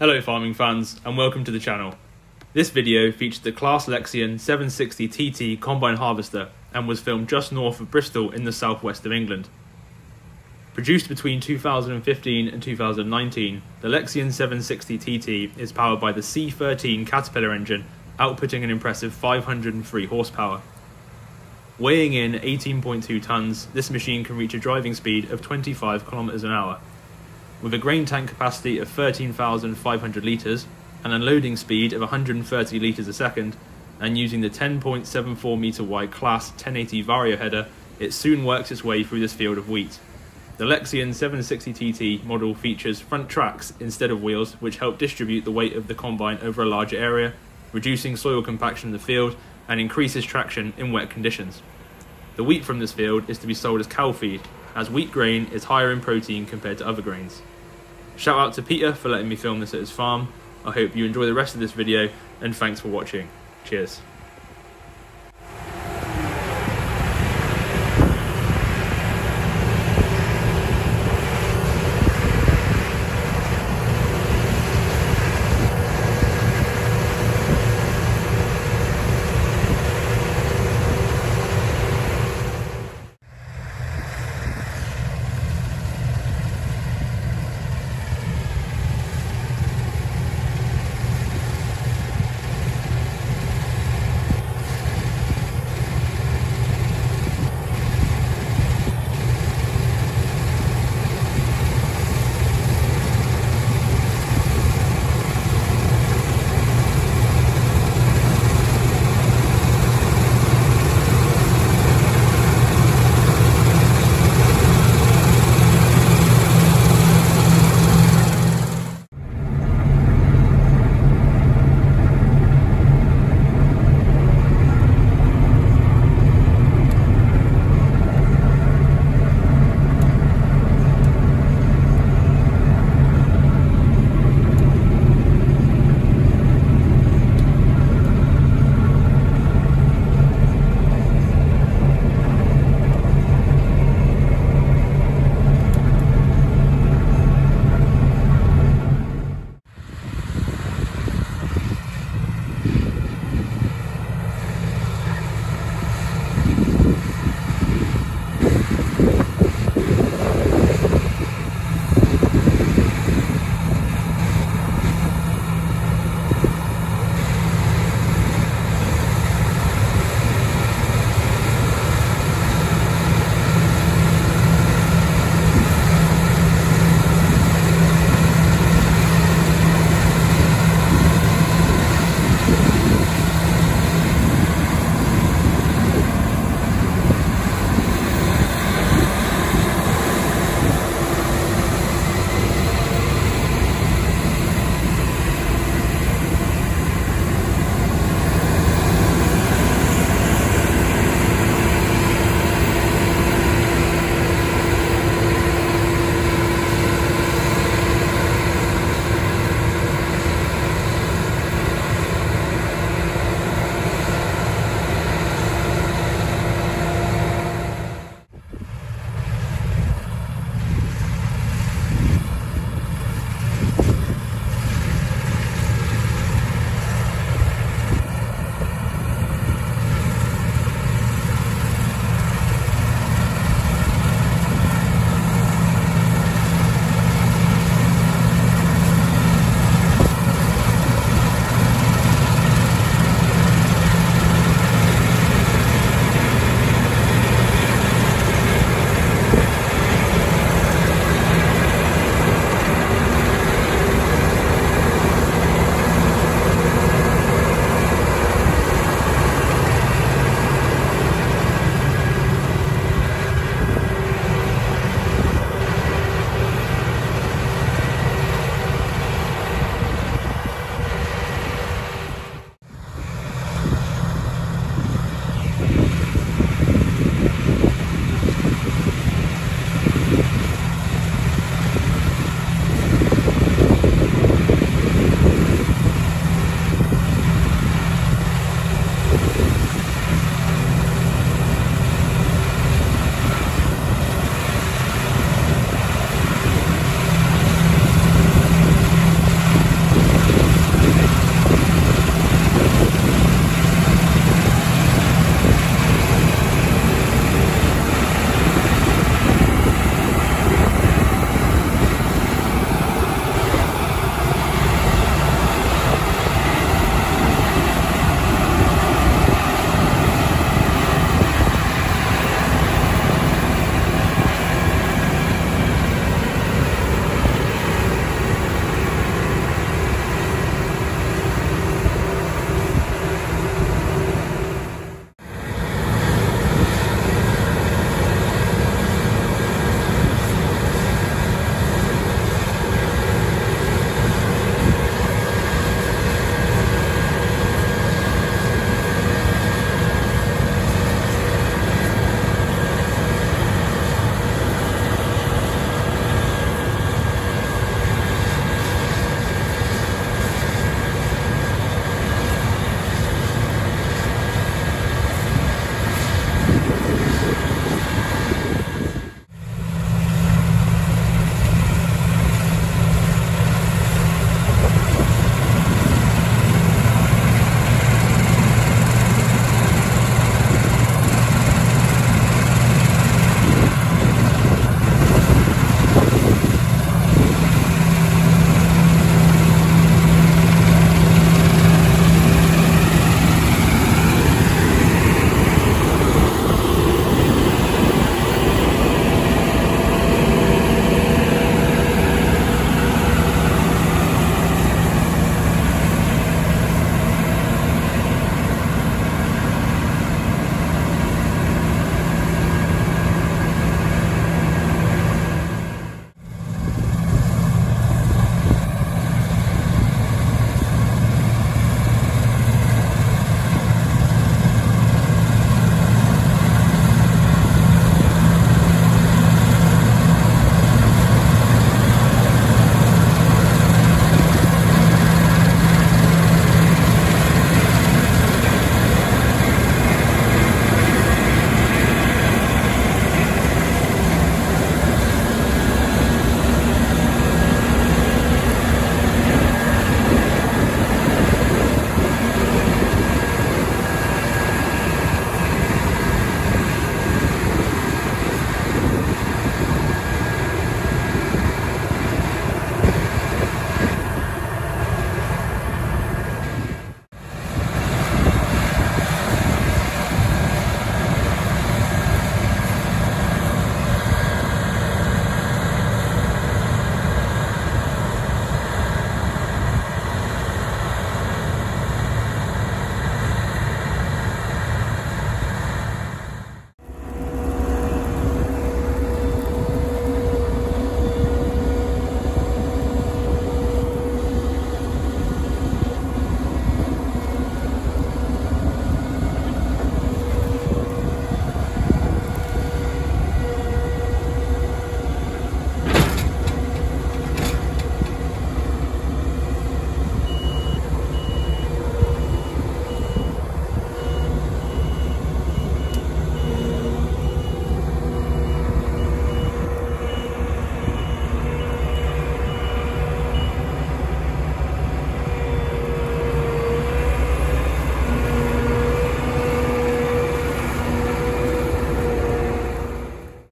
Hello farming fans and welcome to the channel. This video features the Claas Lexion 760 TT combine harvester and was filmed just north of Bristol in the southwest of England. Produced between 2015 and 2019, the Lexion 760 TT is powered by the C13 Caterpillar engine, outputting an impressive 503 horsepower. Weighing in 18.2 tonnes, this machine can reach a driving speed of 25 kilometres an hour with a grain tank capacity of 13,500 litres, an unloading speed of 130 litres a second, and using the 10.74 metre wide Claas 1080 Vario header, it soon works its way through this field of wheat. The Lexion 760TT model features front tracks instead of wheels, which help distribute the weight of the combine over a larger area, reducing soil compaction in the field and increases traction in wet conditions. The wheat from this field is to be sold as cow feed, as wheat grain is higher in protein compared to other grains. Shout out to Peter for letting me film this at his farm. I hope you enjoy the rest of this video and thanks for watching. Cheers.